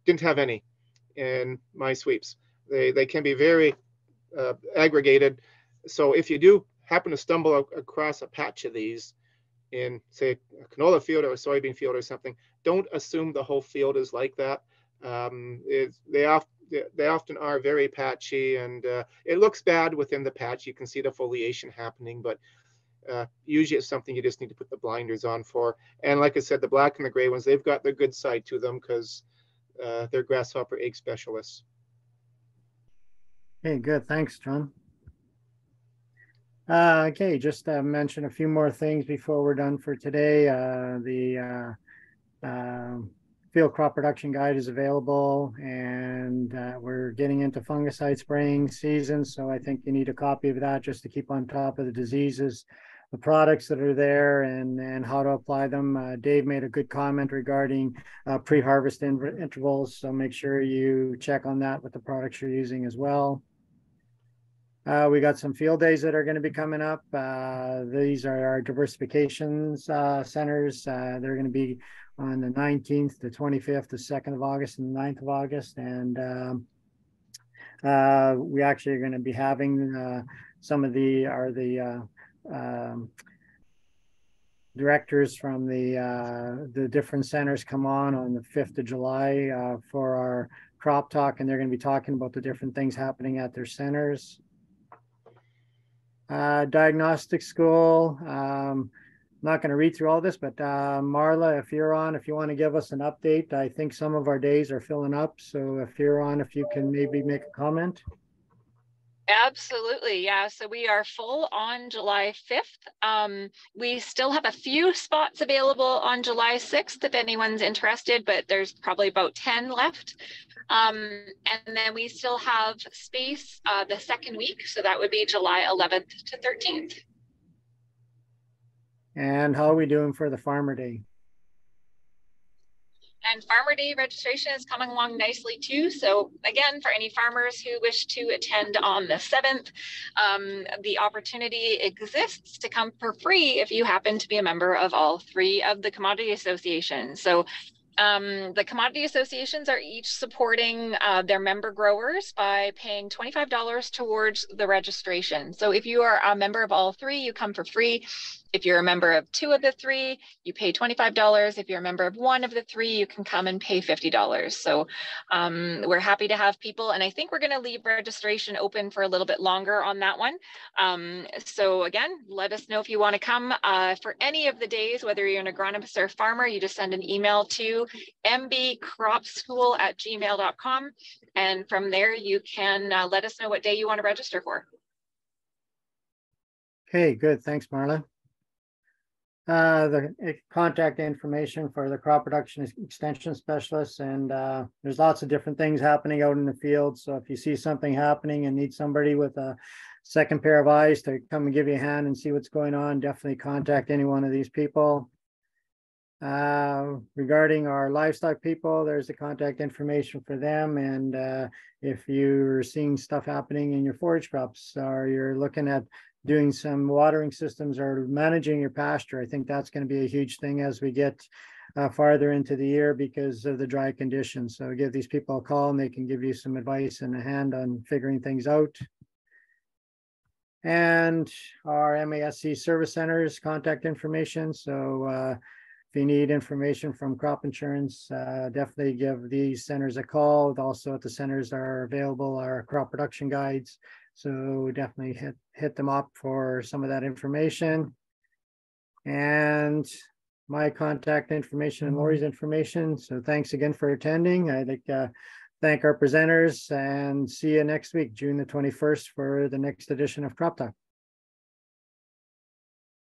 didn't have any in my sweeps. They, they can be very uh, aggregated. So if you do happen to stumble across a patch of these in say a canola field or a soybean field or something, don't assume the whole field is like that. Um, it, they, they often are very patchy and uh, it looks bad within the patch. You can see the foliation happening, but uh, usually it's something you just need to put the blinders on for. And like I said, the black and the gray ones, they've got the good side to them because uh, they're grasshopper egg specialists. Okay, good. Thanks, John. Uh, okay, just uh, mention a few more things before we're done for today. Uh, the uh, um, field crop production guide is available and uh, we're getting into fungicide spraying season. So I think you need a copy of that just to keep on top of the diseases, the products that are there and, and how to apply them. Uh, Dave made a good comment regarding uh, pre-harvest in intervals. So make sure you check on that with the products you're using as well. Uh, we got some field days that are going to be coming up. Uh, these are our diversifications uh, centers. Uh, they're going to be on the 19th, the 25th, the 2nd of August, and the 9th of August. And um, uh, we actually are going to be having uh, some of the are the um, directors from the uh, the different centers come on on the 5th of July for our crop talk, and they're going to be talking about the different things happening at their centers uh, diagnostic school. Um, I'm not going to read through all this, but uh, Marla, if you're on, if you want to give us an update, I think some of our days are filling up. So if you're on, if you can maybe make a comment. Absolutely. Yeah. So we are full on July 5th. Um, we still have a few spots available on July 6th if anyone's interested, but there's probably about 10 left. Um, and then we still have space uh, the second week. So that would be July 11th to 13th. And how are we doing for the Farmer Day? And Farmer Day registration is coming along nicely too. So again, for any farmers who wish to attend on the 7th, um, the opportunity exists to come for free if you happen to be a member of all three of the commodity associations. So um, the commodity associations are each supporting uh, their member growers by paying $25 towards the registration. So if you are a member of all three, you come for free. If you're a member of two of the three, you pay $25. If you're a member of one of the three, you can come and pay $50. So um, we're happy to have people. And I think we're going to leave registration open for a little bit longer on that one. Um, so again, let us know if you want to come uh, for any of the days, whether you're an agronomist or a farmer, you just send an email to mbcropschool at gmail.com. And from there, you can uh, let us know what day you want to register for. Okay, good. Thanks, Marla. Uh, the contact information for the crop production extension specialists. And uh, there's lots of different things happening out in the field. So if you see something happening and need somebody with a second pair of eyes to come and give you a hand and see what's going on, definitely contact any one of these people. Uh, regarding our livestock people, there's the contact information for them. And uh, if you're seeing stuff happening in your forage crops or you're looking at doing some watering systems or managing your pasture. I think that's going to be a huge thing as we get uh, farther into the year because of the dry conditions. So give these people a call and they can give you some advice and a hand on figuring things out. And our MASC service centers contact information. So uh, if you need information from crop insurance, uh, definitely give these centers a call. Also at the centers are available our crop production guides so definitely hit, hit them up for some of that information. And my contact information and Lori's information. So thanks again for attending. I'd like to thank our presenters and see you next week, June the 21st for the next edition of Crop Talk.